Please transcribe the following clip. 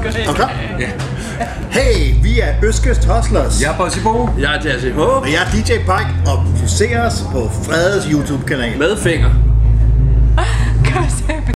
Okay. Ja. Hey, vi er Østkyst Hustlers. Jeg er Bossy Bo. Jeg er Jazzy H. Og jeg er DJ Pike, og du ser os på Fredes YouTube-kanal. Med finger.